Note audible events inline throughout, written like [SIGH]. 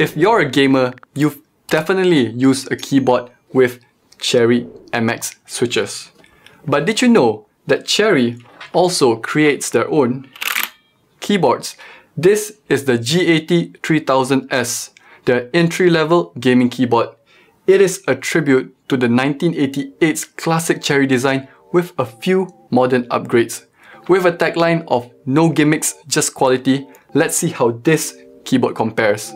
If you're a gamer, you've definitely used a keyboard with Cherry MX switches. But did you know that Cherry also creates their own keyboards? This is the G80 3000S, their entry-level gaming keyboard. It is a tribute to the 1988's classic Cherry design with a few modern upgrades. With a tagline of no gimmicks, just quality, let's see how this keyboard compares.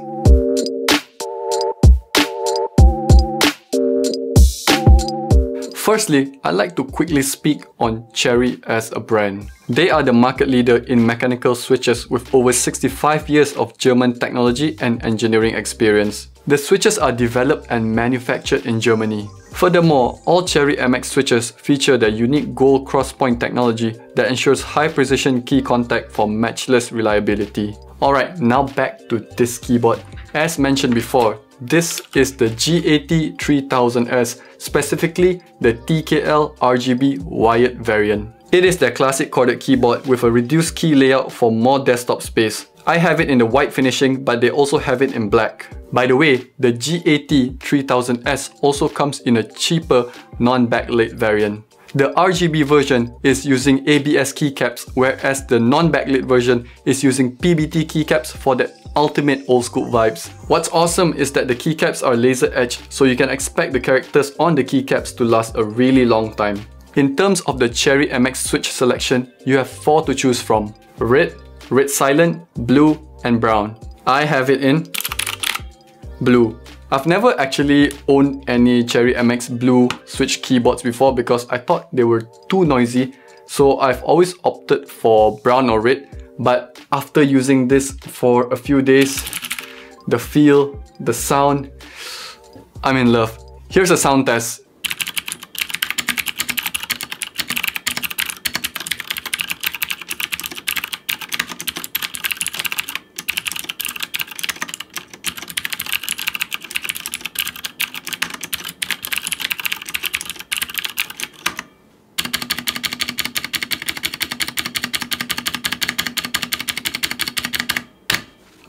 Firstly, I'd like to quickly speak on Cherry as a brand. They are the market leader in mechanical switches with over 65 years of German technology and engineering experience. The switches are developed and manufactured in Germany. Furthermore, all Cherry MX switches feature their unique gold crosspoint technology that ensures high precision key contact for matchless reliability. Alright, now back to this keyboard. As mentioned before, this is the G80 3000S, specifically the TKL RGB wired variant. It is their classic corded keyboard with a reduced key layout for more desktop space. I have it in the white finishing, but they also have it in black. By the way, the G80 3000S also comes in a cheaper non-backlit variant. The RGB version is using ABS keycaps, whereas the non-backlit version is using PBT keycaps for the ultimate old school vibes. What's awesome is that the keycaps are laser etched, so you can expect the characters on the keycaps to last a really long time. In terms of the Cherry MX switch selection, you have four to choose from. Red, Red Silent, Blue, and Brown. I have it in Blue. I've never actually owned any Cherry MX Blue Switch keyboards before because I thought they were too noisy, so I've always opted for brown or red. But after using this for a few days, the feel, the sound, I'm in love. Here's a sound test.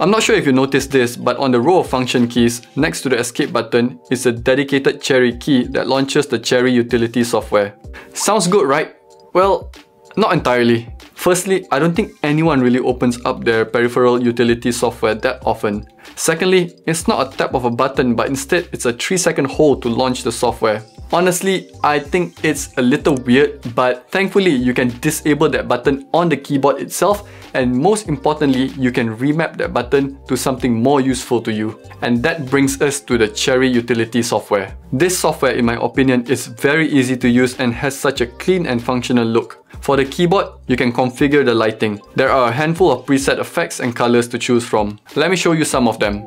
I'm not sure if you noticed this, but on the row of function keys, next to the escape button is a dedicated Cherry key that launches the Cherry utility software. Sounds good, right? Well, not entirely. Firstly, I don't think anyone really opens up their peripheral utility software that often. Secondly, it's not a tap of a button but instead it's a 3 second hold to launch the software. Honestly, I think it's a little weird, but thankfully you can disable that button on the keyboard itself and most importantly, you can remap that button to something more useful to you. And that brings us to the Cherry utility software. This software, in my opinion, is very easy to use and has such a clean and functional look. For the keyboard, you can configure the lighting. There are a handful of preset effects and colors to choose from. Let me show you some of them.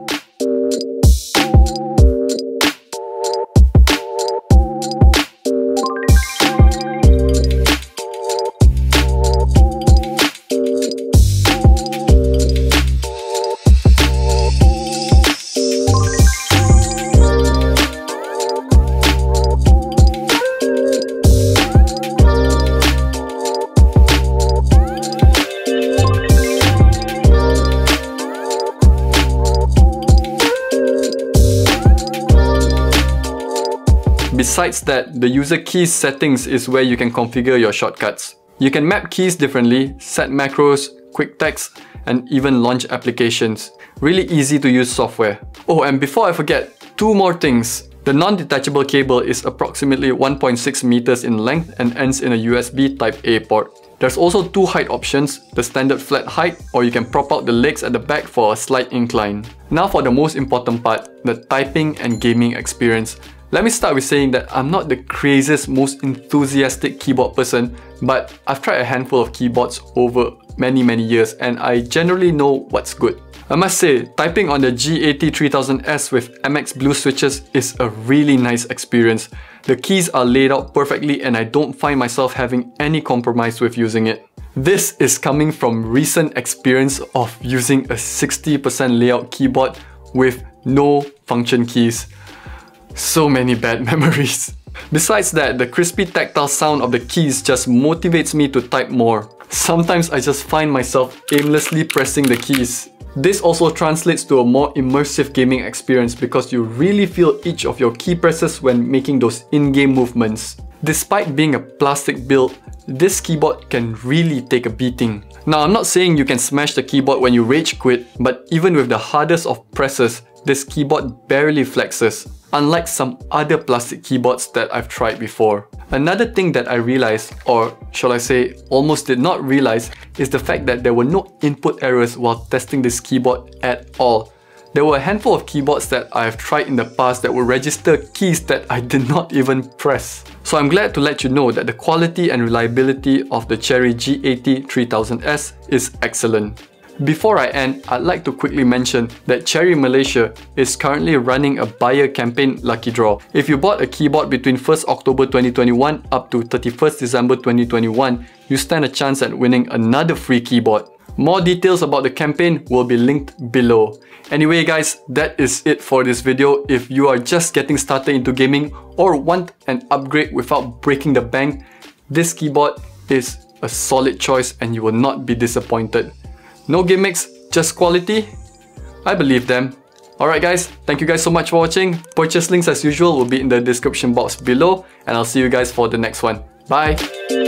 Besides that, the user keys settings is where you can configure your shortcuts. You can map keys differently, set macros, quick text, and even launch applications. Really easy to use software. Oh, and before I forget, two more things. The non-detachable cable is approximately 1.6 meters in length and ends in a USB Type-A port. There's also two height options, the standard flat height or you can prop out the legs at the back for a slight incline. Now for the most important part, the typing and gaming experience. Let me start with saying that I'm not the craziest, most enthusiastic keyboard person, but I've tried a handful of keyboards over many many years and I generally know what's good. I must say, typing on the G80 3000S with MX Blue switches is a really nice experience. The keys are laid out perfectly and I don't find myself having any compromise with using it. This is coming from recent experience of using a 60% layout keyboard with no function keys. So many bad [LAUGHS] memories. Besides that, the crispy tactile sound of the keys just motivates me to type more. Sometimes I just find myself aimlessly pressing the keys. This also translates to a more immersive gaming experience because you really feel each of your key presses when making those in-game movements. Despite being a plastic build, this keyboard can really take a beating. Now I'm not saying you can smash the keyboard when you rage quit, but even with the hardest of presses, this keyboard barely flexes, unlike some other plastic keyboards that I've tried before. Another thing that I realized, or shall I say almost did not realize, is the fact that there were no input errors while testing this keyboard at all. There were a handful of keyboards that I have tried in the past that would register keys that I did not even press. So I'm glad to let you know that the quality and reliability of the Cherry G80 3000S is excellent. Before I end, I'd like to quickly mention that Cherry Malaysia is currently running a buyer campaign lucky draw. If you bought a keyboard between 1st October 2021 up to 31st December 2021, you stand a chance at winning another free keyboard. More details about the campaign will be linked below. Anyway guys, that is it for this video. If you are just getting started into gaming or want an upgrade without breaking the bank, this keyboard is a solid choice and you will not be disappointed. No gimmicks, just quality? I believe them. Alright guys, thank you guys so much for watching. Purchase links as usual will be in the description box below and I'll see you guys for the next one. Bye!